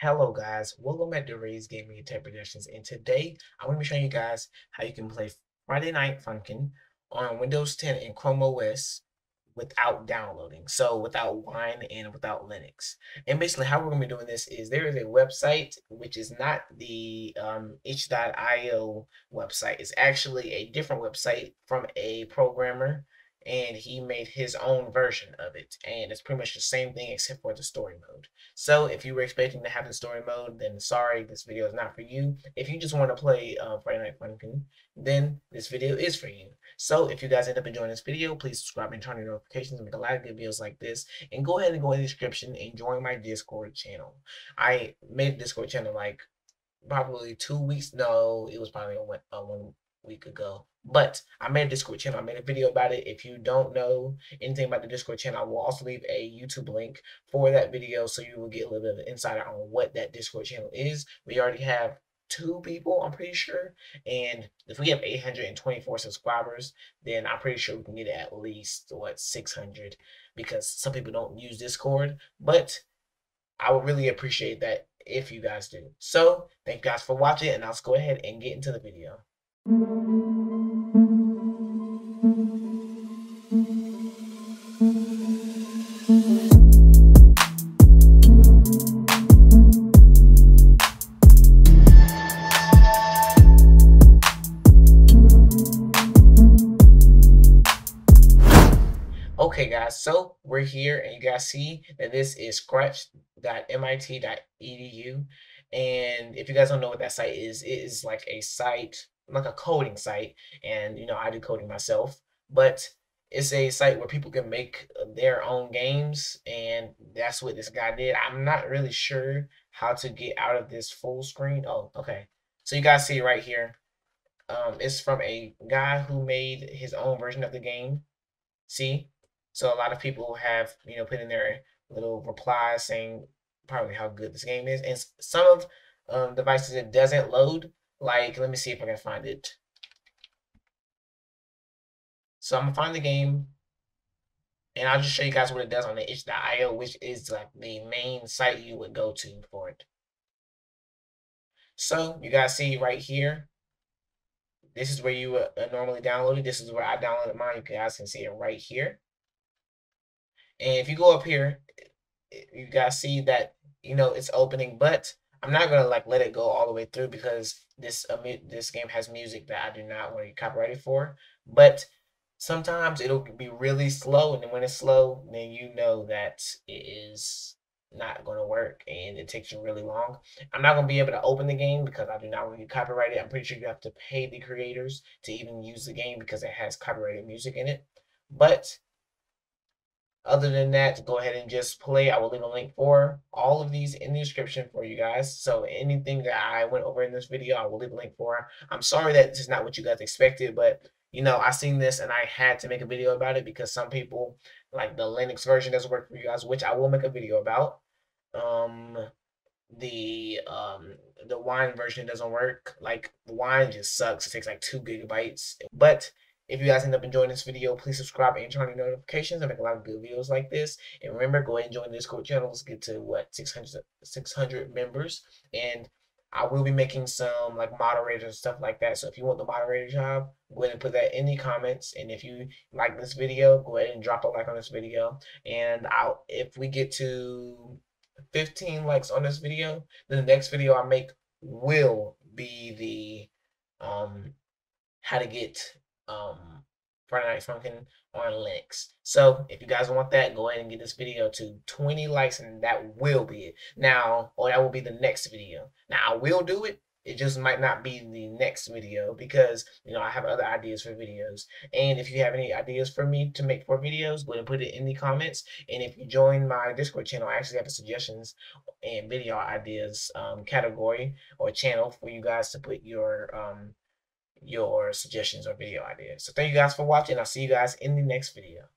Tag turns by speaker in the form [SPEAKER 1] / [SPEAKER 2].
[SPEAKER 1] Hello guys, welcome back to Ray's Gaming Tech Productions and today I'm going to be showing you guys how you can play Friday Night Funkin' on Windows 10 and Chrome OS without downloading, so without Wine and without Linux. And basically how we're going to be doing this is there is a website which is not the um, itch.io website, it's actually a different website from a programmer and he made his own version of it. And it's pretty much the same thing except for the story mode. So if you were expecting to have the story mode, then sorry, this video is not for you. If you just want to play uh, Friday Night Funkin', then this video is for you. So if you guys end up enjoying this video, please subscribe and turn on notifications and make a lot of good videos like this. And go ahead and go in the description and join my Discord channel. I made a Discord channel like probably two weeks. No, it was probably a, a one week ago. But I made a Discord channel. I made a video about it. If you don't know anything about the Discord channel, I will also leave a YouTube link for that video so you will get a little bit of insider on what that Discord channel is. We already have two people, I'm pretty sure. And if we have 824 subscribers, then I'm pretty sure we can get at least, what, 600 because some people don't use Discord. But I would really appreciate that if you guys do. So, thank you guys for watching, and I'll go ahead and get into the video. Okay guys, so we're here and you guys see that this is scratch.mit.edu and if you guys don't know what that site is, it is like a site like a coding site, and you know I do coding myself, but it's a site where people can make their own games, and that's what this guy did. I'm not really sure how to get out of this full screen. Oh, okay. So you guys see right here. Um, it's from a guy who made his own version of the game. See? So a lot of people have, you know, put in their little replies saying probably how good this game is. And some of um, devices it doesn't load, like, let me see if I can find it. So I'm gonna find the game, and I'll just show you guys what it does on the itch.io, which is like the main site you would go to for it. So you guys see right here, this is where you uh, normally download it. This is where I downloaded mine. You guys can see it right here. And if you go up here, you guys see that, you know, it's opening, but I'm not gonna like let it go all the way through because this this game has music that I do not want to get copyrighted for. But sometimes it'll be really slow, and then when it's slow, then you know that it is not going to work and it takes you really long. I'm not going to be able to open the game because I do not want to get copyrighted. I'm pretty sure you have to pay the creators to even use the game because it has copyrighted music in it. But other than that, go ahead and just play. I will leave a link for all of these in the description for you guys. So anything that I went over in this video, I will leave a link for. I'm sorry that this is not what you guys expected, but you know, I seen this and I had to make a video about it because some people like the Linux version doesn't work for you guys, which I will make a video about. Um, the um the wine version doesn't work. Like wine just sucks. It takes like two gigabytes, but if you guys end up enjoying this video, please subscribe and turn on notifications. I make a lot of good videos like this. And remember, go ahead and join the Discord channel. Let's get to what 600, 600 members. And I will be making some like moderators and stuff like that. So if you want the moderator job, go ahead and put that in the comments. And if you like this video, go ahead and drop a like on this video. And I'll if we get to 15 likes on this video, then the next video I make will be the um how to get um, Friday Night Funkin' on Linux. So if you guys want that, go ahead and get this video to 20 likes and that will be it. Now, or that will be the next video. Now, I will do it. It just might not be the next video because, you know, I have other ideas for videos. And if you have any ideas for me to make for videos, go ahead and put it in the comments. And if you join my Discord channel, I actually have a suggestions and video ideas um, category or channel for you guys to put your um, your suggestions or video ideas. So thank you guys for watching. I'll see you guys in the next video.